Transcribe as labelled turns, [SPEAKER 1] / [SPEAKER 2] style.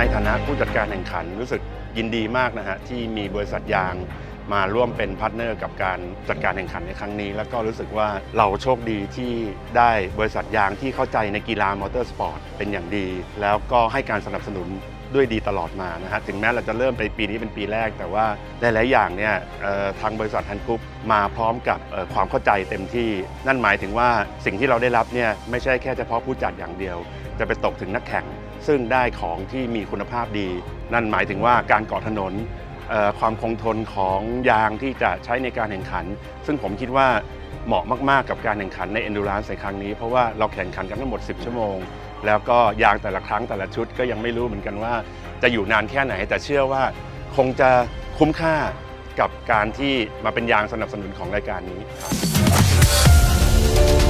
[SPEAKER 1] ในฐานะผู้จัดก็รู้สึกยินดีมากนะฮะที่มีบริษัทยางมาร่วมเป็น partner กับการจัดการแข่งขันในครั้งนี้ แล้วก็รู้สึกว่าเราโชคดีที่ได้บริษัทยางที่เข้าใจในกีฬามอเตอร์สปอร์ตเป็นอย่างดี แล้วก็ให้การสนับสนุน ด้วยดีตลอดมานะฮะถึงแม้เราจะเริ่มไปปีนี้เป็นปีแรก แต่ว่าหลายๆอย่างเนี่ยทางบริษัท Hankook มาพร้อมกับความเข้าใจเต็มที่นั่นหมายถึงว่าสิ่งที่เราได้รับเนี่ยไม่ใช่แค่เฉพาะผู้จัดอย่างเดียว จะไปตกถึงนักแข่ง ซึ่งได้ของที่มีคุณภาพดี นั่นหมายถึงว่าการกาะถนนความคงทนของยางที่จะใช้ในการแข่งขัน ซึ่งผมคิดว่าเหมาะมาก ๆ กับการแข่งขันใน endurance ในครั้งนี้ เพราะว่าเราแข่งขันกันทั้งหมด 10 ชั่วโมง แล้วก็ยางแต่ละครั้งแต่ละชุดก็ยังไม่รู้เหมือนกันว่า จะอยู่นานแค่ไหน แต่เชื่อว่าคงจะคุ้มค่ากับการที่มาเป็นยางสนับสนุนของรายการนี้ครับ